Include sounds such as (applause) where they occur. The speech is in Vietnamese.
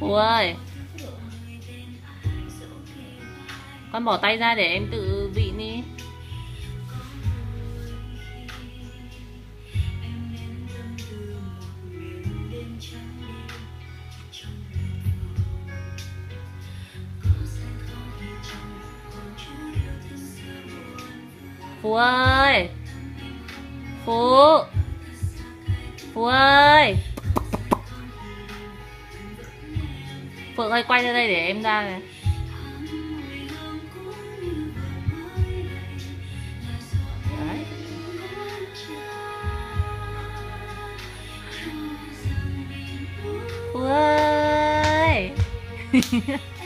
Phú ơi. Con bỏ tay ra để em tự vị đi. Phú ơi. Phú. Phú ơi. Phượng ơi quay ra đây để em ra này Đấy. Ơi (laughs)